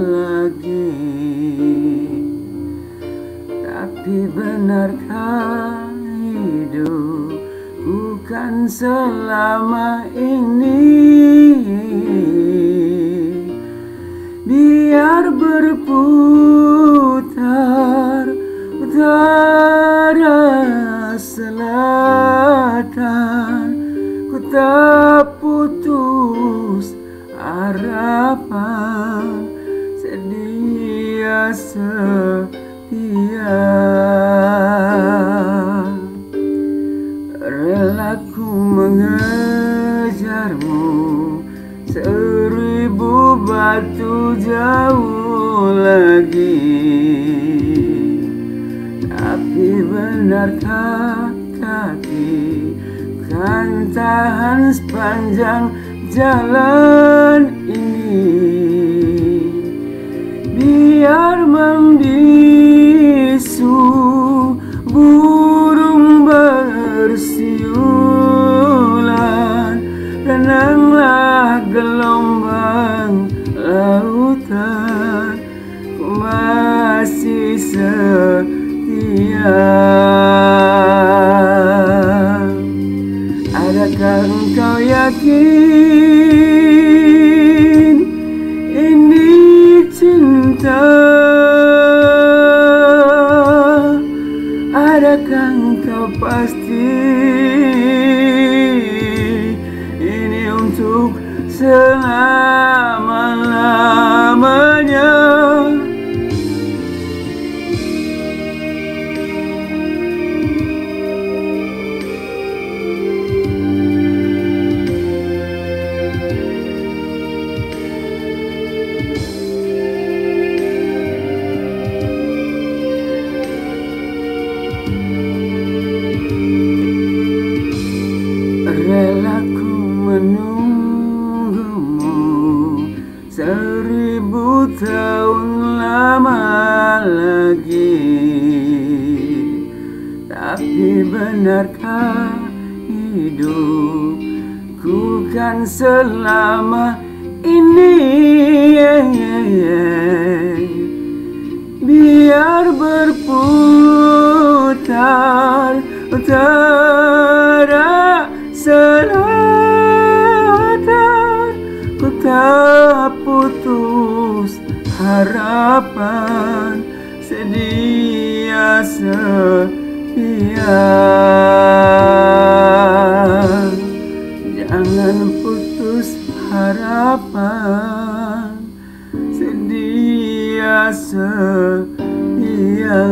lagi. Tapi benarkah hidup Bukan selama ini? Biar berputar Utara selatan Ku tak putus harapan setia. Relaku mengejarmu Seribu batu jauh lagi. Tapi benarkah kaki Kan tahan sepanjang jalan закат. Tapi benarkah hidup Ku kan selama ini? Biar berputar selatan. Ku tak putus harapan Sedia setia Jangan putus harapan Sedia setia